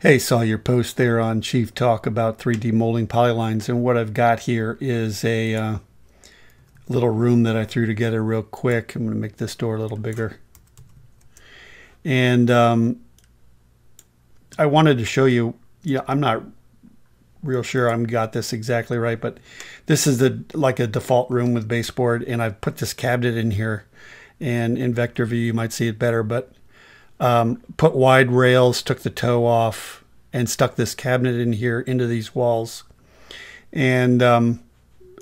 Hey, saw your post there on Chief Talk about 3D molding polylines, and what I've got here is a uh, little room that I threw together real quick. I'm going to make this door a little bigger. And um, I wanted to show you, yeah, I'm not real sure I'm got this exactly right, but this is the like a default room with baseboard, and I've put this cabinet in here, and in vector view you might see it better, but um, put wide rails, took the toe off, and stuck this cabinet in here into these walls. And um,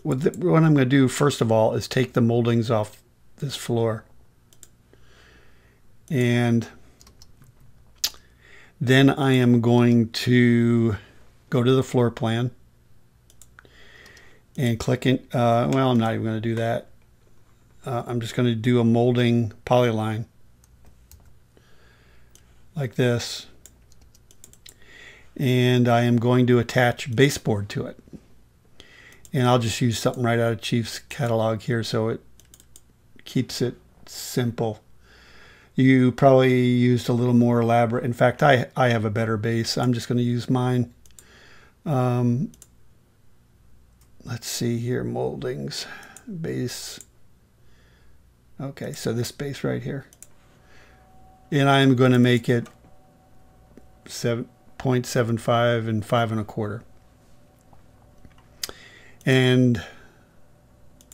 what, the, what I'm going to do first of all is take the moldings off this floor. And then I am going to go to the floor plan and click in. Uh, well, I'm not even going to do that. Uh, I'm just going to do a molding polyline like this. And I am going to attach baseboard to it. And I'll just use something right out of Chief's catalog here so it keeps it simple. You probably used a little more elaborate. In fact, I, I have a better base. I'm just going to use mine. Um, let's see here, moldings, base. Okay, so this base right here and I'm going to make it 7.75 and five and a quarter. And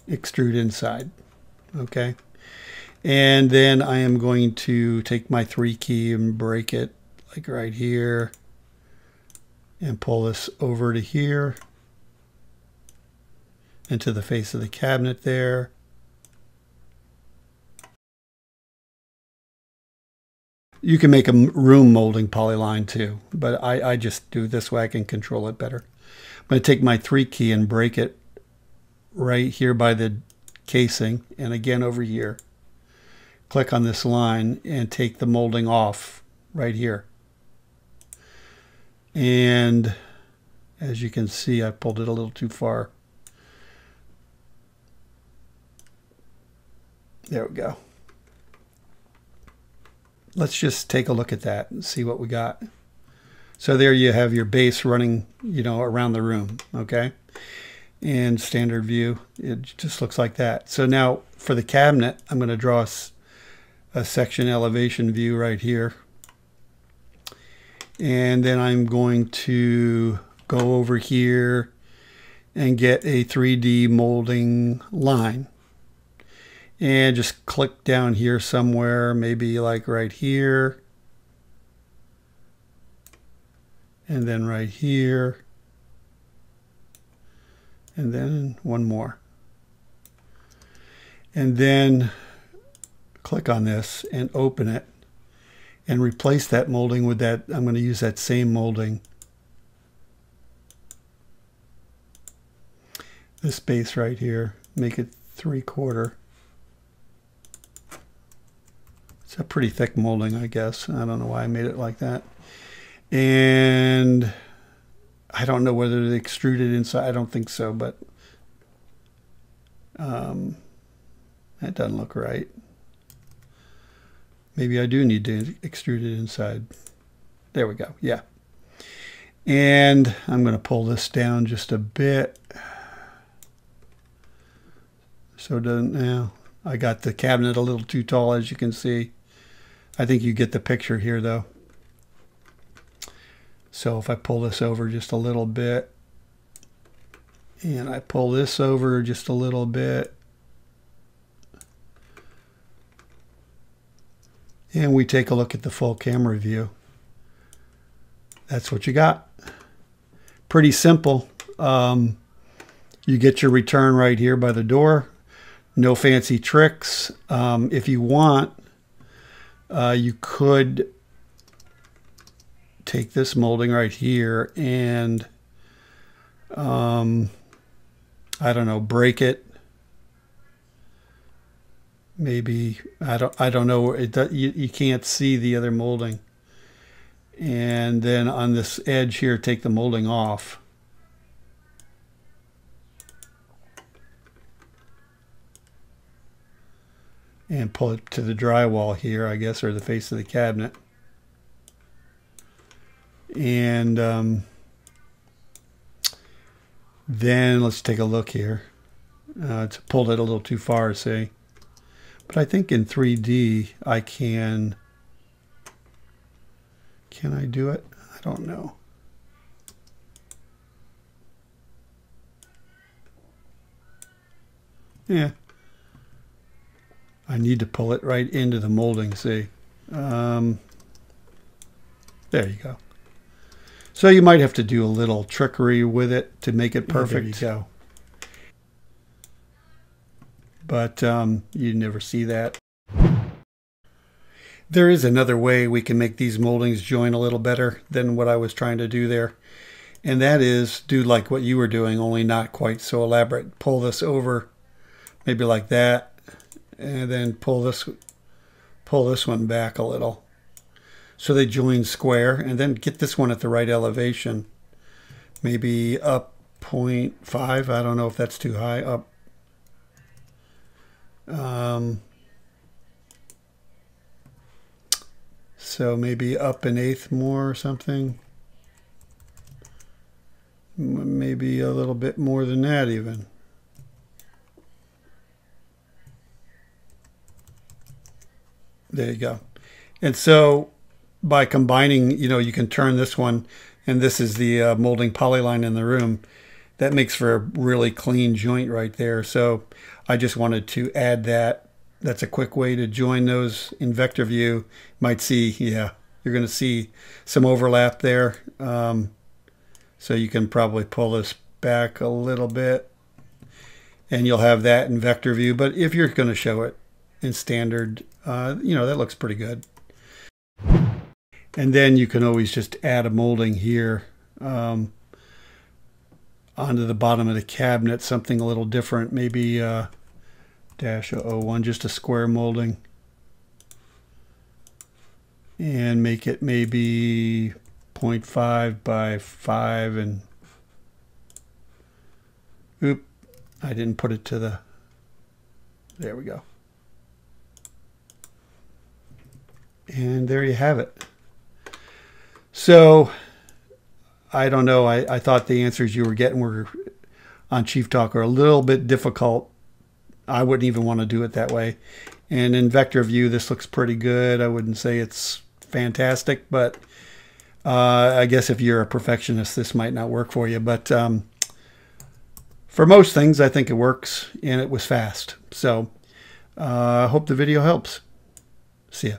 extrude inside okay? And then I am going to take my three key and break it like right here and pull this over to here into the face of the cabinet there You can make a room molding polyline too, but I, I just do this way. I can control it better. I'm going to take my three key and break it right here by the casing and again over here. Click on this line and take the molding off right here. And as you can see, I pulled it a little too far. There we go let's just take a look at that and see what we got. So there you have your base running, you know, around the room, okay? And standard view, it just looks like that. So now for the cabinet, I'm going to draw a, a section elevation view right here. And then I'm going to go over here and get a 3D molding line and just click down here somewhere, maybe like right here. And then right here. And then one more. And then click on this and open it and replace that molding with that. I'm going to use that same molding. This base right here, make it three quarter. It's a pretty thick molding, I guess. I don't know why I made it like that. And I don't know whether they extruded inside. I don't think so, but um, that doesn't look right. Maybe I do need to extrude it inside. There we go. Yeah. And I'm going to pull this down just a bit. So it doesn't now. I got the cabinet a little too tall, as you can see. I think you get the picture here though. So if I pull this over just a little bit and I pull this over just a little bit and we take a look at the full camera view. That's what you got. Pretty simple. Um, you get your return right here by the door. No fancy tricks. Um, if you want, uh, you could take this molding right here and um, I don't know, break it. Maybe I don't I don't know it you, you can't see the other molding. And then on this edge here take the molding off. And pull it to the drywall here, I guess, or the face of the cabinet. And um, then let's take a look here. Uh, it's pulled it a little too far, see. But I think in 3D I can... Can I do it? I don't know. Yeah. I need to pull it right into the molding, see. Um, there you go. So you might have to do a little trickery with it to make it perfect. there you go. But um, you never see that. There is another way we can make these moldings join a little better than what I was trying to do there. And that is do like what you were doing, only not quite so elaborate. Pull this over maybe like that and then pull this pull this one back a little. So they join square and then get this one at the right elevation. Maybe up 0.5 I don't know if that's too high. Up. Um, so maybe up an eighth more or something. Maybe a little bit more than that even There you go. And so by combining, you know, you can turn this one, and this is the uh, molding polyline in the room. That makes for a really clean joint right there. So I just wanted to add that. That's a quick way to join those in vector view. You might see, yeah, you're going to see some overlap there. Um, so you can probably pull this back a little bit and you'll have that in vector view. But if you're going to show it in standard, uh, you know, that looks pretty good. And then you can always just add a molding here um, onto the bottom of the cabinet, something a little different, maybe uh, dash 01, just a square molding. And make it maybe 0.5 by 5 and oop, I didn't put it to the, there we go. And there you have it. So I don't know. I, I thought the answers you were getting were on Chief Talk are a little bit difficult. I wouldn't even want to do it that way. And in vector view, this looks pretty good. I wouldn't say it's fantastic, but uh, I guess if you're a perfectionist, this might not work for you. But um, for most things, I think it works, and it was fast. So I uh, hope the video helps. See ya.